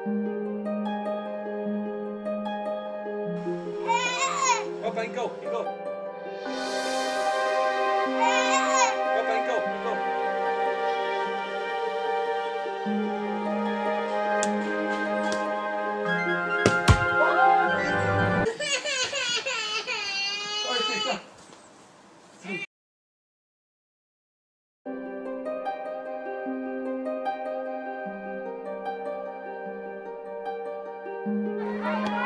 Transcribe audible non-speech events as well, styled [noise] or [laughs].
Up and go, you go. Up and go, you go. Sorry, [laughs] Música